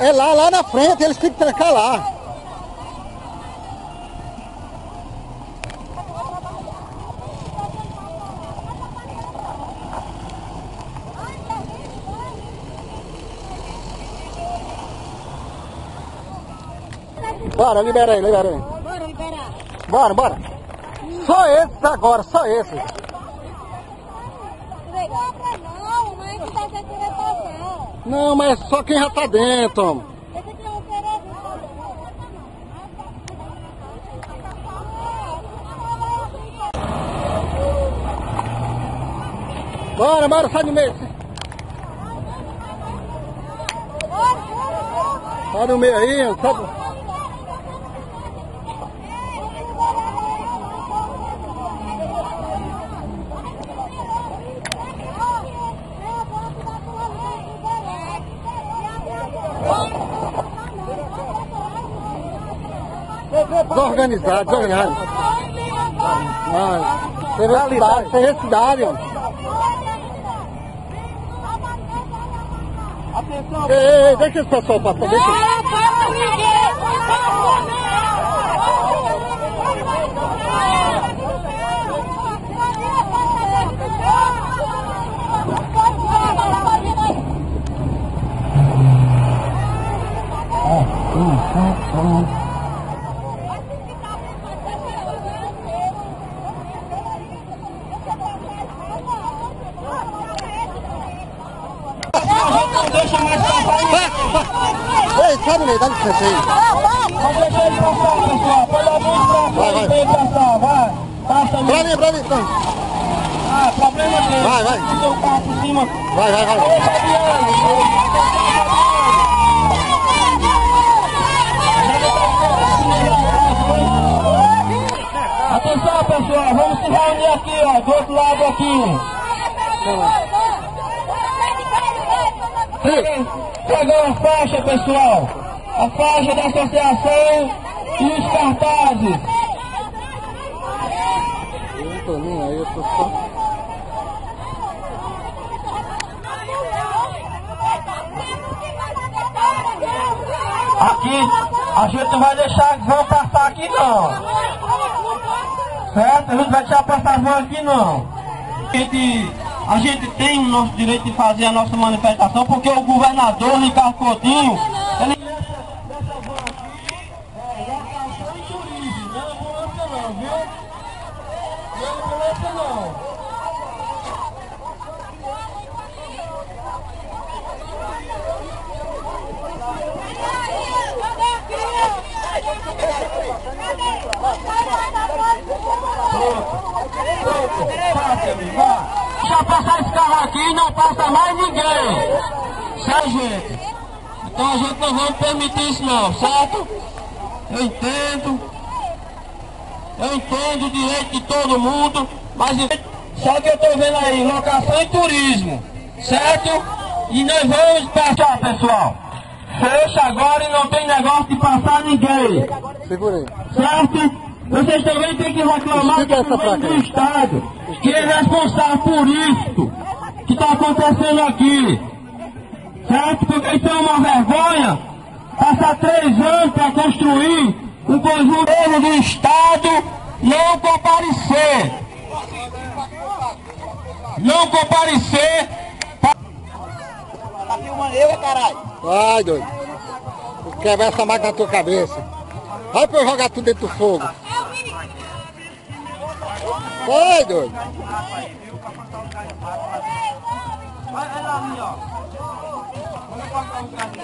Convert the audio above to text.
É lá, lá na frente, eles têm que trancar lá. Bora, libera aí, libera aí. Bora liberar. Bora, bora. Só esses agora, só esses. Não, mas que tá querendo passar. Não, mas só quem já tá dentro. Bora, bora, sai do meio. Sai do meio aí, sai. Desorganizado, desorganizado. Mas, seriedade, seriedade, ó. Ei, ei, ei, deixa esse pessoal passar, deixa. Não Ei, sai do meio, dá Não deixa ele passar, pessoal. Pelo amor de Vai, vai. Deus, deixa ele passar. Vai. Passa Pra mim, pra mim, pra mim. Ah, problema dele. Vai, vai. Vai, vai, vai. Atenção, pessoal. Vamos se reunir aqui, ó. Do outro lado aqui. Pegou a faixa, pessoal. A faixa da associação e os cartazes. Aí, eu. Aqui, a gente não vai deixar que vão passar aqui não. Certo? A gente vai deixar passar vão aqui não. A gente, a gente tem o nosso direito de fazer a nossa manifestação porque o governador Ricardo Coutinho, ele é não é? Não é ambulância não. Passa, amigo, vá. Deixa passar esse carro aqui e não passa mais ninguém. Certo, gente? Então a gente não vamos permitir isso não, certo? Eu entendo. Eu entendo o direito de todo mundo, mas só que eu estou vendo aí, locação e turismo, certo? E nós vamos passar, pessoal. Fecha agora e não tem negócio de passar ninguém. Segura aí. Certo? Vocês também têm que reclamar do governo do. Estado, que é responsável por isso acontecendo aqui. Certo? Porque isso é uma vergonha. Passar três anos para construir um conjunto do Estado não comparecer. Não comparecer. Tá filmando eu, caralho? Vai, doido. Vou quebrar essa máquina na tua cabeça. Vai pra eu jogar tudo dentro do fogo. Vai, doido. 俺がかんかんや。